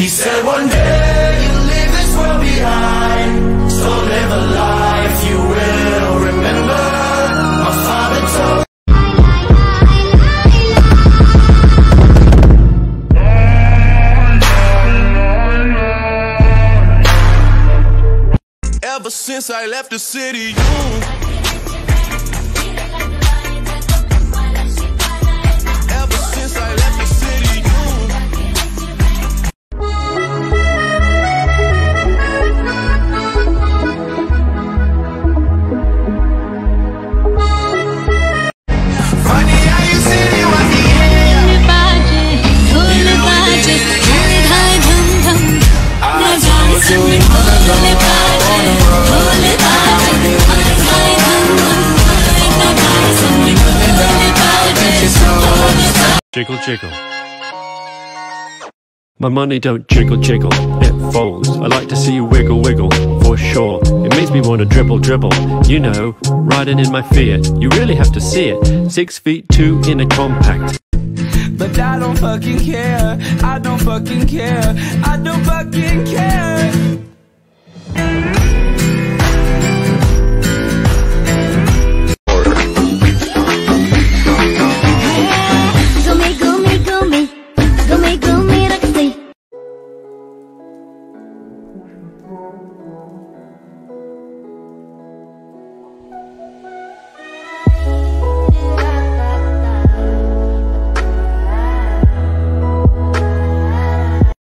He said one day you'll leave this world behind So live a life you will remember. My father told Ever since I left the city, you Jiggle, jiggle. My money don't jiggle, jiggle, it folds. I like to see you wiggle, wiggle, for sure. It makes me want to dribble, dribble. You know, riding in my Fiat. You really have to see it. Six feet two in a compact. But I don't fucking care. I don't fucking care. I don't fucking care. Gumi, gumi, gumi, rakhi.